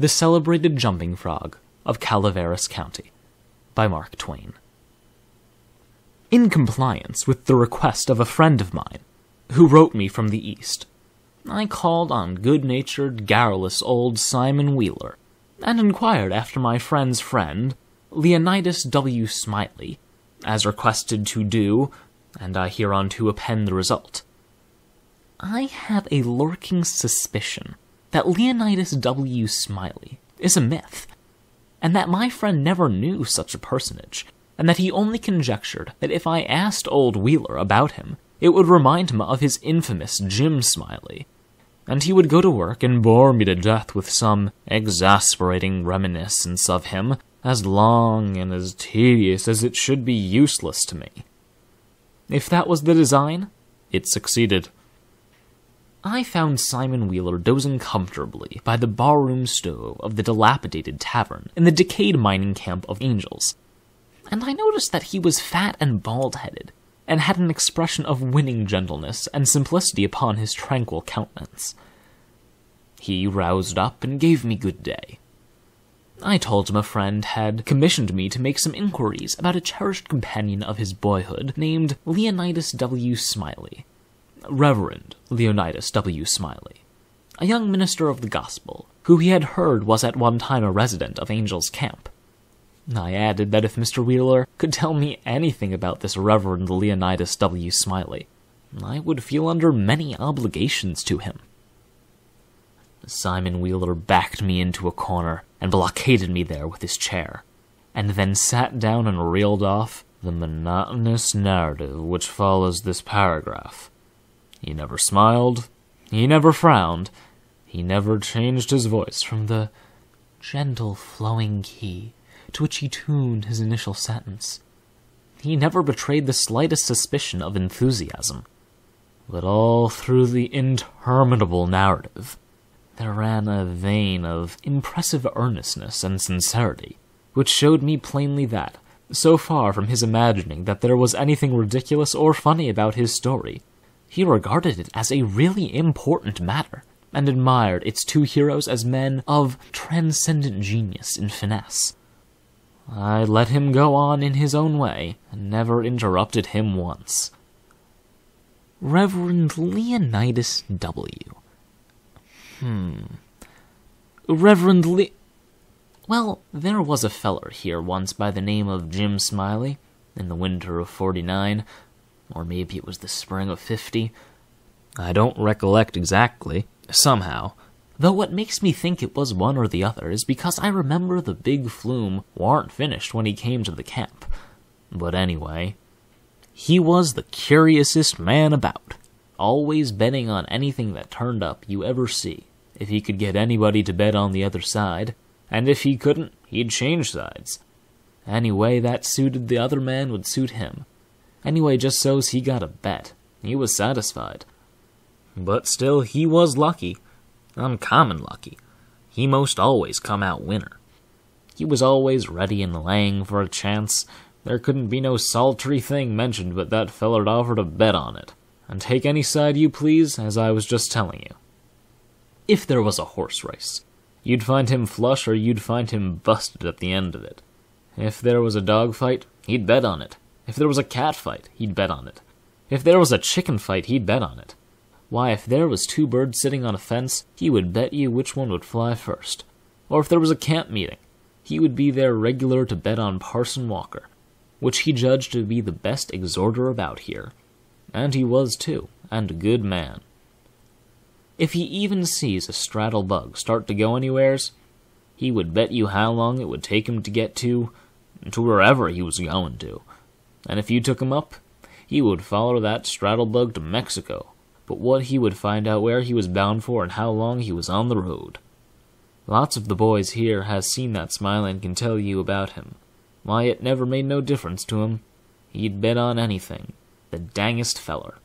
The Celebrated Jumping Frog of Calaveras County by Mark Twain. In compliance with the request of a friend of mine, who wrote me from the East, I called on good-natured, garrulous old Simon Wheeler, and inquired after my friend's friend, Leonidas W. Smiley, as requested to do, and I hereunto append the result. I have a lurking suspicion that Leonidas W. Smiley is a myth, and that my friend never knew such a personage, and that he only conjectured that if I asked old Wheeler about him, it would remind him of his infamous Jim Smiley, and he would go to work and bore me to death with some exasperating reminiscence of him, as long and as tedious as it should be useless to me. If that was the design, it succeeded. I found Simon Wheeler dozing comfortably by the barroom stove of the dilapidated tavern in the decayed mining camp of Angels, and I noticed that he was fat and bald-headed, and had an expression of winning gentleness and simplicity upon his tranquil countenance. He roused up and gave me good day. I told him a friend had commissioned me to make some inquiries about a cherished companion of his boyhood named Leonidas W. Smiley, Reverend Leonidas W. Smiley, a young minister of the gospel, who he had heard was at one time a resident of Angel's Camp. I added that if Mr. Wheeler could tell me anything about this Reverend Leonidas W. Smiley, I would feel under many obligations to him. Simon Wheeler backed me into a corner and blockaded me there with his chair, and then sat down and reeled off the monotonous narrative which follows this paragraph. He never smiled, he never frowned, he never changed his voice from the gentle flowing key to which he tuned his initial sentence. He never betrayed the slightest suspicion of enthusiasm. But all through the interminable narrative, there ran a vein of impressive earnestness and sincerity, which showed me plainly that, so far from his imagining that there was anything ridiculous or funny about his story, he regarded it as a really important matter, and admired its two heroes as men of transcendent genius and finesse. I let him go on in his own way, and never interrupted him once. Reverend Leonidas W. Hmm. Reverend Le... Well, there was a feller here once by the name of Jim Smiley, in the winter of 49, or maybe it was the spring of 50. I don't recollect exactly. Somehow, Though what makes me think it was one or the other is because I remember the big flume warn't finished when he came to the camp. But anyway, he was the curiousest man about, always betting on anything that turned up you ever see if he could get anybody to bet on the other side, and if he couldn't, he'd change sides. Anyway, that suited the other man would suit him. Anyway, just so's he got a bet. He was satisfied. But still, he was lucky. Uncommon lucky. He most always come out winner. He was always ready and laying for a chance. There couldn't be no sultry thing mentioned but that feller'd offer to bet on it. And take any side you please, as I was just telling you if there was a horse race. You'd find him flush or you'd find him busted at the end of it. If there was a dog fight, he'd bet on it. If there was a cat fight, he'd bet on it. If there was a chicken fight, he'd bet on it. Why, if there was two birds sitting on a fence, he would bet you which one would fly first. Or if there was a camp meeting, he would be there regular to bet on Parson Walker, which he judged to be the best exhorter about here. And he was too, and a good man. If he even sees a straddle bug start to go anywheres, he would bet you how long it would take him to get to, to wherever he was going to. And if you took him up, he would follow that straddle bug to Mexico, but what he would find out where he was bound for and how long he was on the road. Lots of the boys here has seen that smile and can tell you about him. Why, it never made no difference to him. He'd bet on anything. The dangest feller.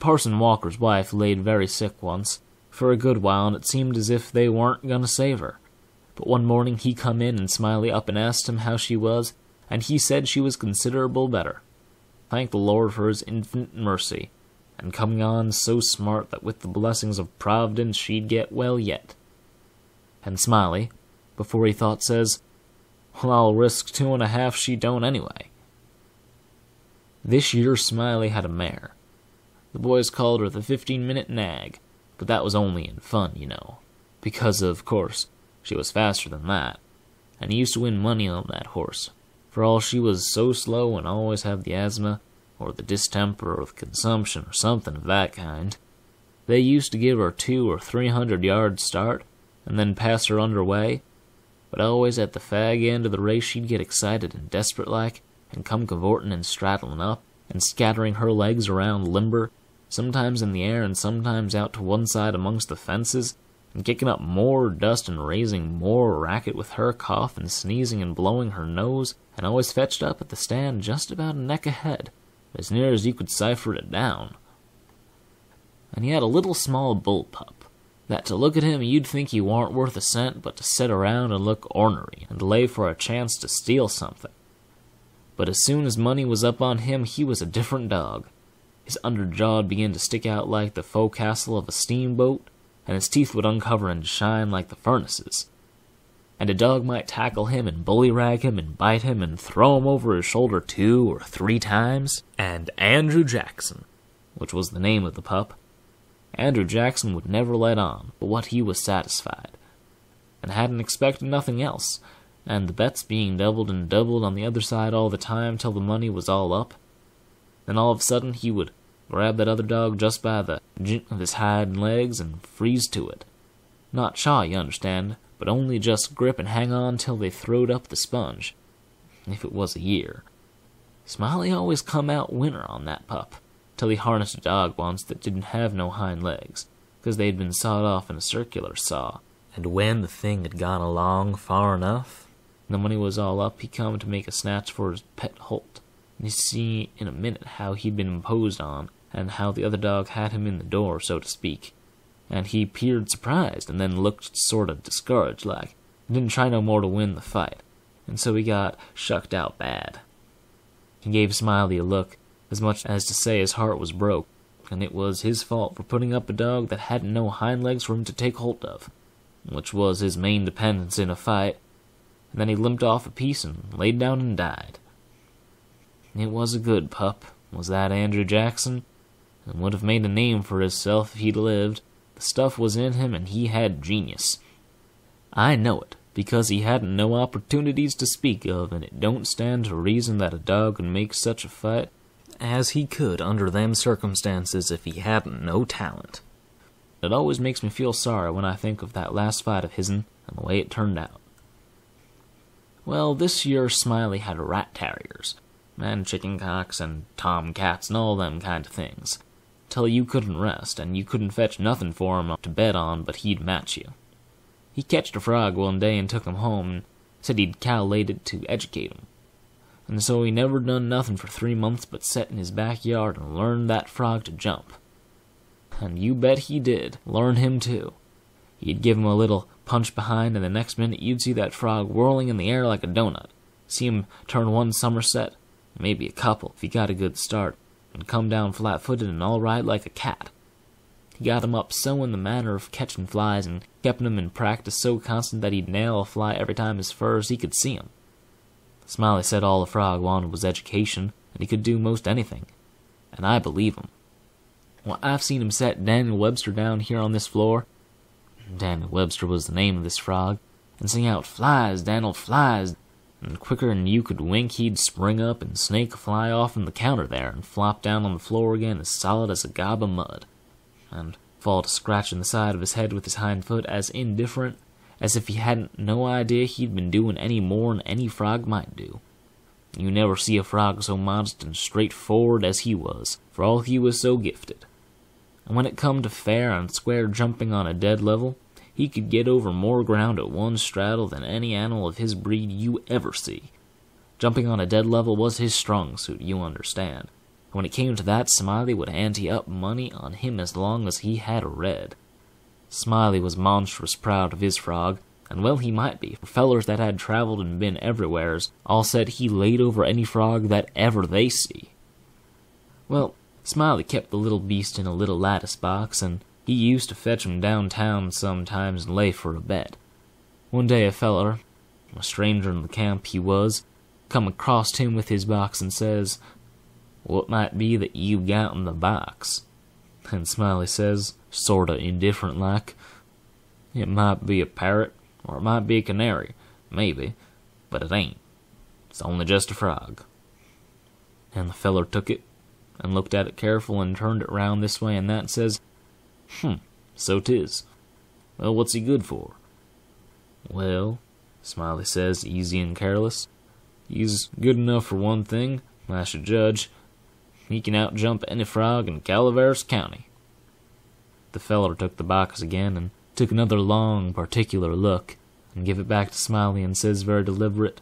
Parson Walker's wife laid very sick once, for a good while, and it seemed as if they weren't gonna save her. But one morning he come in and Smiley up and asked him how she was, and he said she was considerable better. Thank the Lord for his infinite mercy, and coming on so smart that with the blessings of Providence she'd get well yet. And Smiley, before he thought, says, Well, I'll risk two and a half she don't anyway. This year, Smiley had a mare. The boys called her the 15 minute nag, but that was only in fun, you know, because, of course, she was faster than that, and he used to win money on that horse, for all she was so slow and always had the asthma, or the distemper, or the consumption, or something of that kind. They used to give her two or three hundred yards start, and then pass her under way, but always at the fag end of the race she'd get excited and desperate like, and come cavorting and straddling up, and scattering her legs around limber, sometimes in the air and sometimes out to one side amongst the fences, and kicking up more dust and raising more racket with her cough and sneezing and blowing her nose, and always fetched up at the stand just about a neck ahead, as near as you could cipher it down. And he had a little small bull pup, that to look at him you'd think he warn't worth a cent but to sit around and look ornery and lay for a chance to steal something. But as soon as money was up on him, he was a different dog. His under jaw began to stick out like the forecastle of a steamboat, and his teeth would uncover and shine like the furnaces. And a dog might tackle him and bullyrag him and bite him and throw him over his shoulder two or three times. And Andrew Jackson, which was the name of the pup, Andrew Jackson would never let on but what he was satisfied, and hadn't expected nothing else, and the bets being doubled and doubled on the other side all the time till the money was all up. Then all of a sudden he would grab that other dog just by the jint of his hind legs and freeze to it. Not chaw, you understand, but only just grip and hang on till they throwed up the sponge. If it was a year. Smiley always come out winner on that pup, till he harnessed a dog once that didn't have no hind legs, 'cause they'd been sawed off in a circular saw. And when the thing had gone along far enough, and the money was all up, he come to make a snatch for his pet Holt. And you see in a minute how he'd been imposed on, and how the other dog had him in the door, so to speak. And he peered surprised, and then looked sort of discouraged like, and didn't try no more to win the fight, and so he got shucked out bad. He gave Smiley a look, as much as to say his heart was broke, and it was his fault for putting up a dog that hadn't no hind legs for him to take hold of, which was his main dependence in a fight, and then he limped off a piece and laid down and died. It was a good pup, was that Andrew Jackson, and would have made a name for hisself if he'd lived. The stuff was in him, and he had genius. I know it, because he hadn't no opportunities to speak of, and it don't stand to reason that a dog could make such a fight as he could under them circumstances if he hadn't no talent. It always makes me feel sorry when I think of that last fight of his'n and the way it turned out. Well, this year Smiley had rat terriers, and chicken cocks and tom cats and all them kind of things, till you couldn't rest, and you couldn't fetch nothing for him to bet on but he'd match you. He catched a frog one day and took him home, and said he'd collated it to educate him. And so he never done nothing for three months but set in his backyard and learned that frog to jump. And you bet he did, learn him too. You'd give him a little punch behind, and the next minute you'd see that frog whirling in the air like a donut. See him turn one somerset, maybe a couple if he got a good start, and come down flat footed and all right like a cat. He got him up so in the manner of catching flies and kept him in practice so constant that he'd nail a fly every time as fur as he could see him. Smiley said all the frog wanted was education, and he could do most anything. And I believe him. Well, I've seen him set Daniel Webster down here on this floor. Daniel Webster was the name of this frog, and sing out, Flies, Daniel, flies, and quicker'n you could wink he'd spring up and snake fly off from the counter there and flop down on the floor again as solid as a gob of mud, and fall to scratching the side of his head with his hind foot as indifferent as if he hadn't no idea he'd been doing any more'n any frog might do. You never see a frog so modest and straightforward as he was, for all he was so gifted. And when it come to fair and square jumping on a dead level, he could get over more ground at one straddle than any animal of his breed you ever see. Jumping on a dead level was his strong suit, you understand. When it came to that, Smiley would ante up money on him as long as he had a red. Smiley was monstrous proud of his frog, and well he might be, for fellers that had traveled and been everywheres all said he laid over any frog that ever they see. Well, Smiley kept the little beast in a little lattice box, and he used to fetch him downtown sometimes and lay for a bet. one day a feller, a stranger in the camp he was, come across him with his box and says, What might be that you got in the box? And Smiley says, sorta indifferent like, It might be a parrot, or it might be a canary, maybe, but it ain't. It's only just a frog. And the feller took it and looked at it careful and turned it round this way and that and says, Hmm, so 'tis. Well, what's he good for? Well, Smiley says, easy and careless, he's good enough for one thing, I should judge. He can outjump any frog in Calaveras County. The feller took the box again and took another long, particular look, and give it back to Smiley and says very deliberate,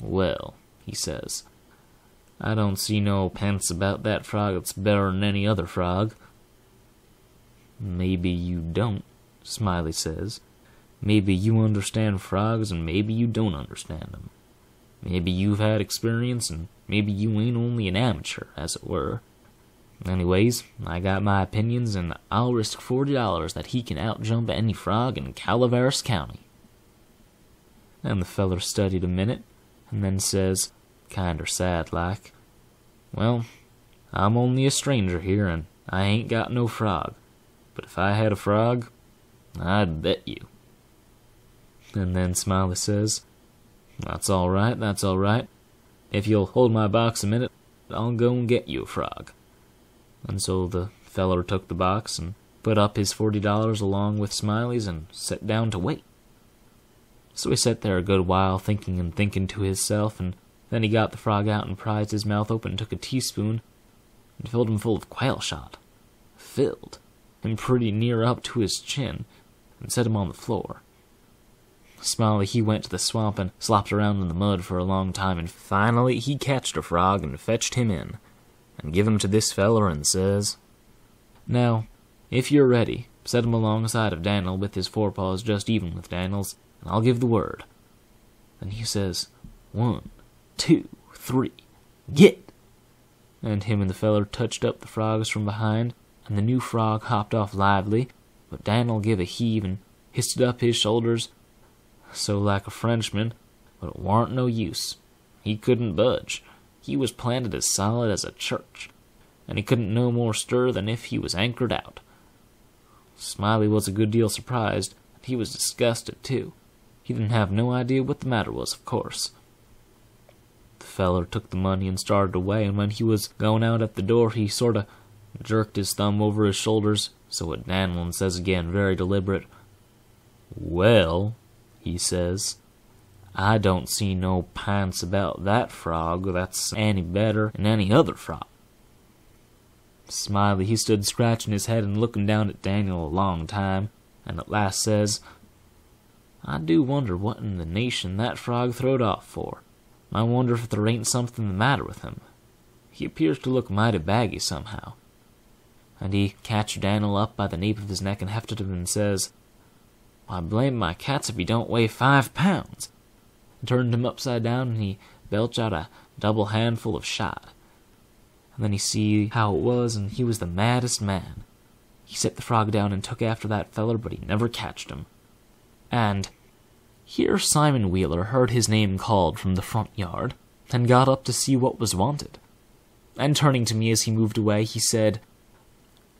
Well, he says, I don't see no pence about that frog that's better'n any other frog. Maybe you don't, Smiley says. Maybe you understand frogs and maybe you don't understand them. Maybe you've had experience and maybe you ain't only an amateur, as it were. Anyways, I got my opinions and I'll risk forty dollars that he can outjump any frog in Calaveras County. And the feller studied a minute and then says, kinder sad like, Well, I'm only a stranger here and I ain't got no frog. But if I had a frog, I'd bet you. And then Smiley says, That's all right, that's all right. If you'll hold my box a minute, I'll go and get you a frog. And so the feller took the box and put up his forty dollars along with Smiley's and sat down to wait. So he sat there a good while thinking and thinking to hisself, and then he got the frog out and prized his mouth open and took a teaspoon and filled him full of quail shot. Filled, and pretty near up to his chin, and set him on the floor. Smiley he went to the swamp and slopped around in the mud for a long time, and finally he catched a frog and fetched him in, and give him to this feller and says, Now, if you're ready, set him alongside of Daniel with his forepaws just even with Daniel's, and I'll give the word. Then he says, One, two, three, get! And him and the feller touched up the frogs from behind, and the new frog hopped off lively, but Daniel give a heave and histed up his shoulders so like a Frenchman, but it warn't no use. He couldn't budge. He was planted as solid as a church, and he couldn't no more stir than if he was anchored out. Smiley was a good deal surprised, and he was disgusted too. He didn't have no idea what the matter was, of course. The feller took the money and started away, and when he was going out at the door, he sorta jerked his thumb over his shoulders, so what Daniel says again, very deliberate, Well, he says. I don't see no pints about that frog that's any better than any other frog. Smiley, he stood scratching his head and looking down at Daniel a long time, and at last says, I do wonder what in the nation that frog throwed off for. I wonder if there ain't something the matter with him. He appears to look mighty baggy somehow. And he catched Daniel up by the nape of his neck and hefted him and says, I blame my cats if he don't weigh five pounds. I turned him upside down and he belched out a double handful of shot. And then he see how it was, and he was the maddest man. He set the frog down and took after that feller, but he never catched him. And here Simon Wheeler heard his name called from the front yard, and got up to see what was wanted. And turning to me as he moved away, he said,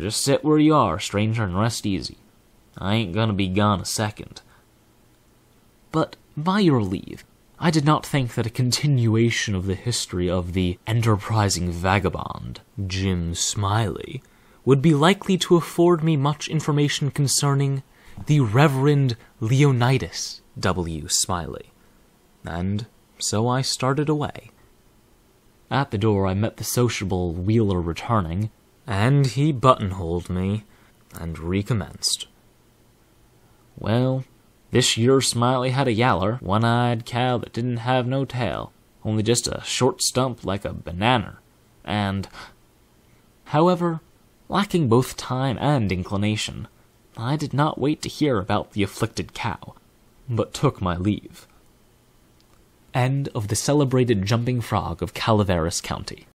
Just sit where you are, stranger, and rest easy. I ain't gonna be gone a second. But, by your leave, I did not think that a continuation of the history of the enterprising vagabond, Jim Smiley, would be likely to afford me much information concerning the Reverend Leonidas W. Smiley. And so I started away. At the door I met the sociable Wheeler returning, and he buttonholed me and recommenced. Well, this year Smiley had a yaller, one-eyed cow that didn't have no tail, only just a short stump like a banana, and... However, lacking both time and inclination, I did not wait to hear about the afflicted cow, but took my leave. End of the celebrated jumping frog of Calaveras County.